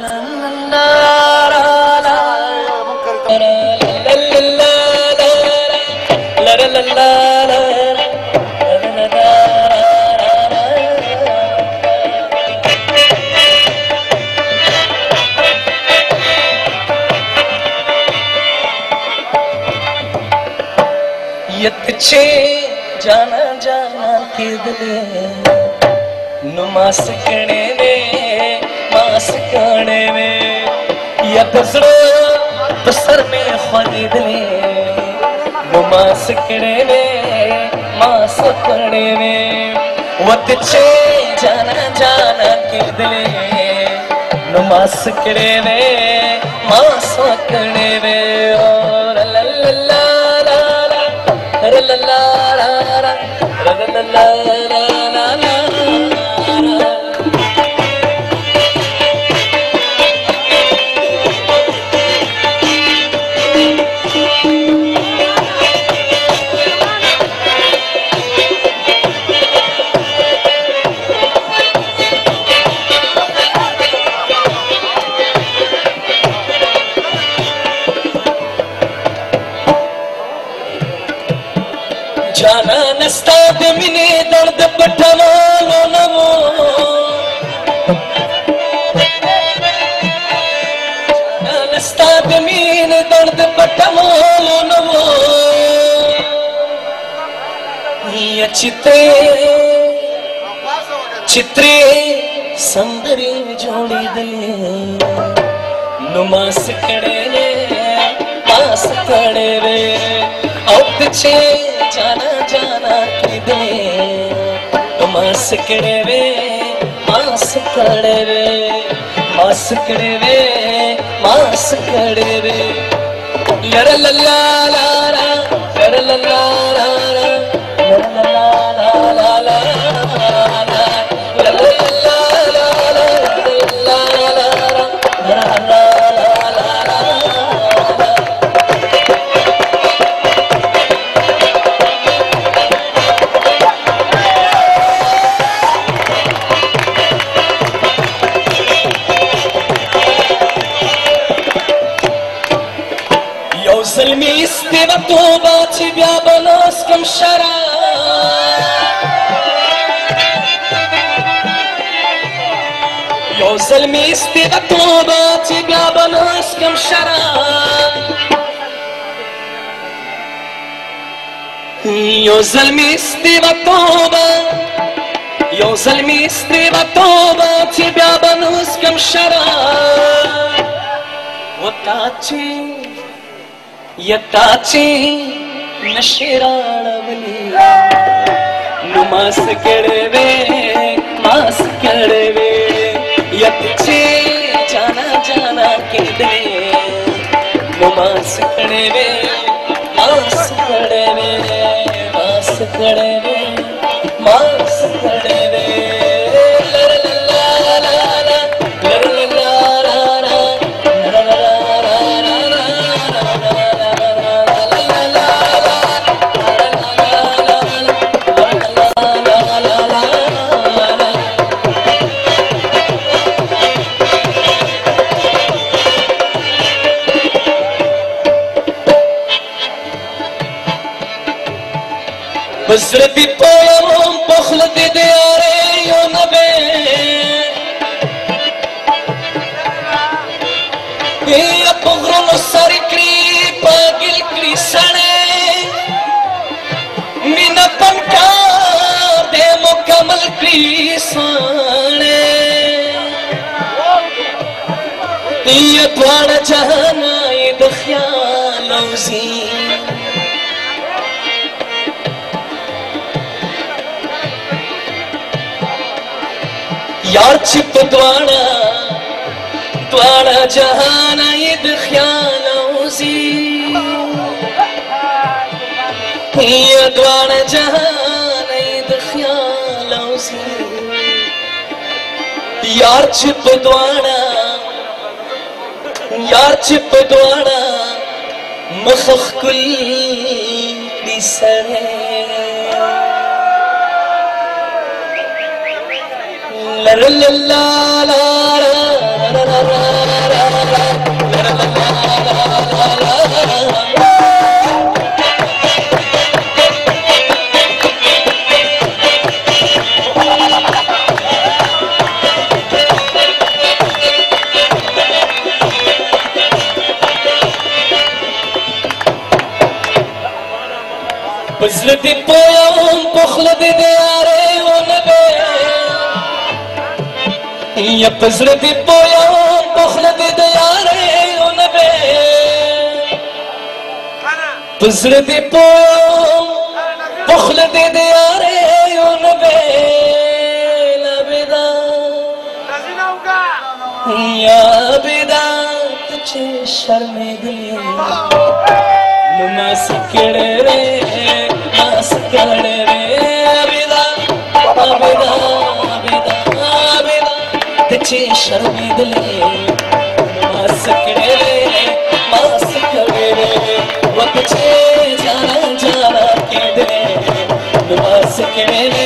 छे जाना जाना के दिले नुमा सकने पास खाने में या कसड़ो बसर में खरीद ले वो मांस कड़े में मांस कड़े में वत छे जाना जाना के दिले नो मांस कड़े में मांस कड़े में और ला ला ला ला ला ला ला ला ला ला ला नस्ताद मिने दर्द पठवालो नमो नस्ताद मिने दर्द पठवालो नमो चित्रे ಚಿತ್ರಿ ಸಂದರಿ ಜೋಡಿದಲಿ ನುಮಾಸ್ ಕಡೆ ಮಾಸ್ मास किरे मासक करे मासके मासक करे लर लला लर लार یو زلمی ستی و توبا چی بیا بناس کم شراب یو زلمی ستی و توبا چی بیا بناس کم شراب یو زلمی ستی و توبا یو زلمی ستی و توبا چی بیا بناس کم شراب و تا چی Yatachi न श नुमासे मां कहिड़े जाना जाना के नुमास कढ़े मांस कड़ मास कढे कुज़र पुखल دے दारे कृ पीन पंखा देकमल یارچی په دواړه دواړه جهان یې د خیال اوسي یې دواړه جهان یې د خیال اوسي یارچی په دواړه یارچی په دواړه مخخ کل دي سره پسل دی پوم پخل دی دیاره و نده يا قزر بي بويا بخل بي دياري ونبي قزر بي بويا بخل بي دياري ونبي لبدا يا بدا تچه شرمدي لما سكر ري ما سكر ري بدا بدا चे शर्मिदले मासकडे मासकडे वकचे जाना जाना केदले मासकडे